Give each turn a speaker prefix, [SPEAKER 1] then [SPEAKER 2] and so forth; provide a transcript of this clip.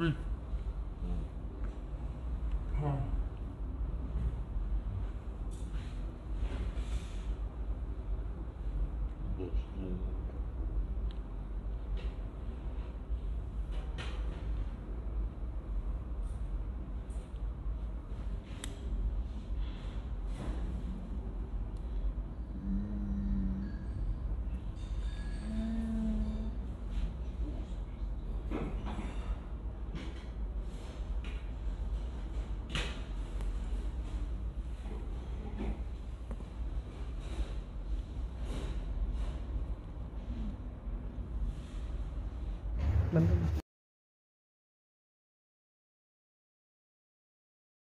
[SPEAKER 1] Uy.
[SPEAKER 2] ಬಂದು